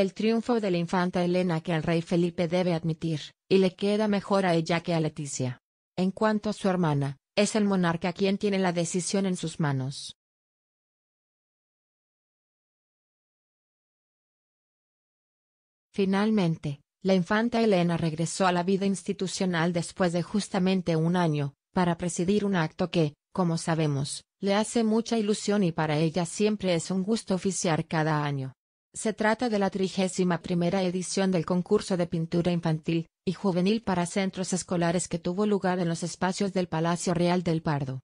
el triunfo de la infanta Elena que el rey Felipe debe admitir, y le queda mejor a ella que a Leticia. En cuanto a su hermana, es el monarca quien tiene la decisión en sus manos. Finalmente, la infanta Elena regresó a la vida institucional después de justamente un año, para presidir un acto que, como sabemos, le hace mucha ilusión y para ella siempre es un gusto oficiar cada año. Se trata de la trigésima primera edición del concurso de pintura infantil y juvenil para centros escolares que tuvo lugar en los espacios del Palacio Real del Pardo.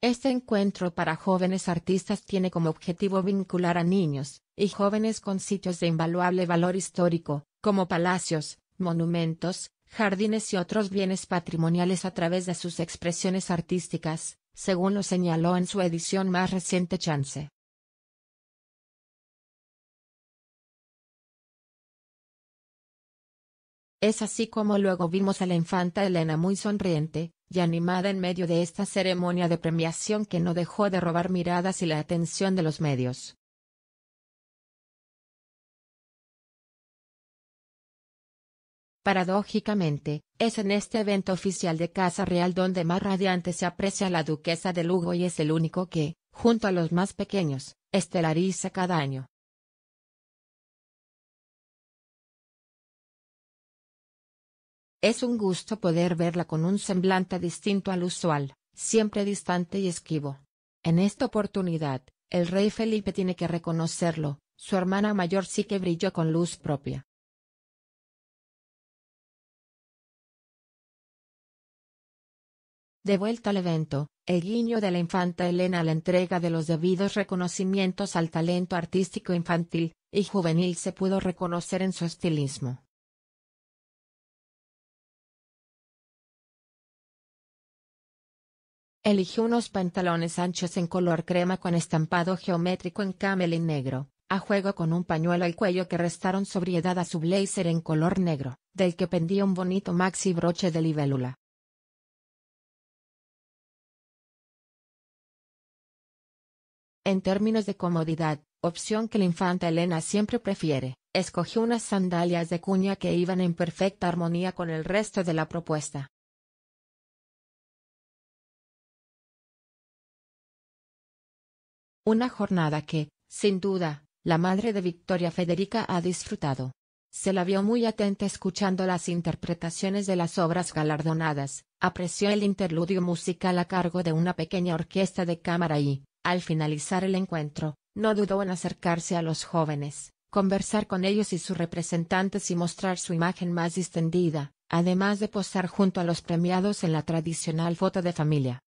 Este encuentro para jóvenes artistas tiene como objetivo vincular a niños y jóvenes con sitios de invaluable valor histórico, como palacios, monumentos, jardines y otros bienes patrimoniales a través de sus expresiones artísticas, según lo señaló en su edición más reciente Chance. Es así como luego vimos a la infanta Elena muy sonriente, y animada en medio de esta ceremonia de premiación que no dejó de robar miradas y la atención de los medios. Paradójicamente, es en este evento oficial de Casa Real donde más radiante se aprecia la duquesa de Lugo y es el único que, junto a los más pequeños, estelariza cada año. Es un gusto poder verla con un semblante distinto al usual, siempre distante y esquivo. En esta oportunidad, el rey Felipe tiene que reconocerlo, su hermana mayor sí que brilló con luz propia. De vuelta al evento, el guiño de la infanta Elena a la entrega de los debidos reconocimientos al talento artístico infantil y juvenil se pudo reconocer en su estilismo. Eligió unos pantalones anchos en color crema con estampado geométrico en camelin negro, a juego con un pañuelo al cuello que restaron sobriedad a su blazer en color negro, del que pendía un bonito maxi broche de libélula. En términos de comodidad, opción que la infanta Elena siempre prefiere, escogió unas sandalias de cuña que iban en perfecta armonía con el resto de la propuesta. Una jornada que, sin duda, la madre de Victoria Federica ha disfrutado. Se la vio muy atenta escuchando las interpretaciones de las obras galardonadas, apreció el interludio musical a cargo de una pequeña orquesta de cámara y, al finalizar el encuentro, no dudó en acercarse a los jóvenes, conversar con ellos y sus representantes y mostrar su imagen más distendida, además de posar junto a los premiados en la tradicional foto de familia.